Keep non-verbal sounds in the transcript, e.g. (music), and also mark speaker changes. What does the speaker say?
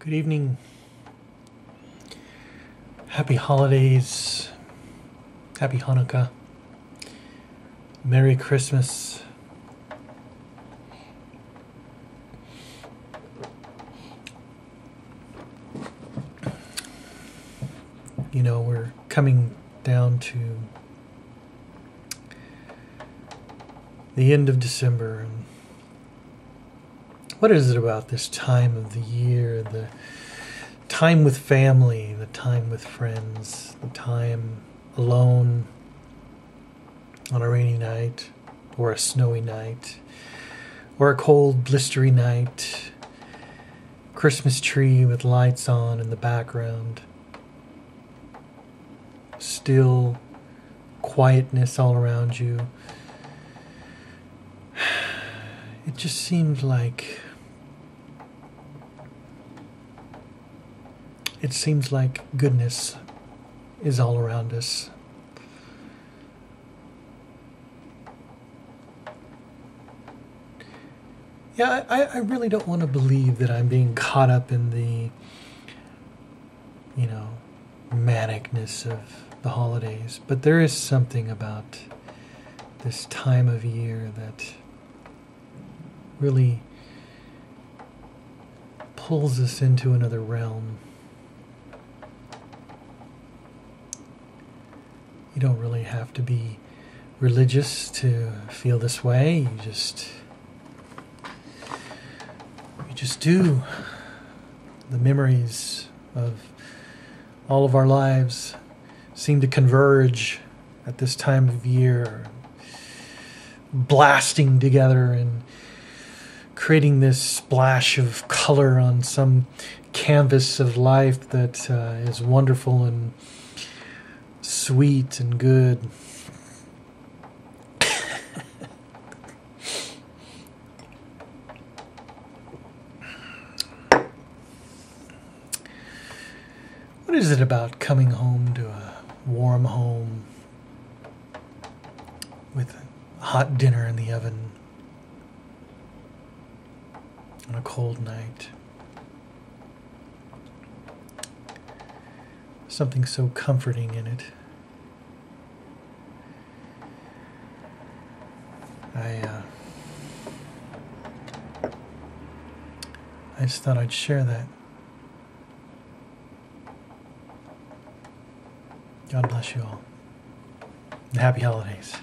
Speaker 1: Good evening. Happy holidays. Happy Hanukkah. Merry Christmas. You know, we're coming down to the end of December. And what is it about this time of the year? The time with family, the time with friends, the time alone on a rainy night or a snowy night or a cold, blistery night, Christmas tree with lights on in the background, still quietness all around you. (sighs) It just seemed like it seems like goodness is all around us. Yeah, I, I really don't want to believe that I'm being caught up in the, you know, manicness of the holidays. But there is something about this time of year that really pulls us into another realm. You don't really have to be religious to feel this way. You just you just do. The memories of all of our lives seem to converge at this time of year, blasting together and creating this splash of color on some canvas of life that uh, is wonderful and sweet and good. what is it about coming home to a warm home with a hot dinner in the oven on a cold night? Something so comforting in it. I uh, I just thought I'd share that. God bless you all. Happy holidays.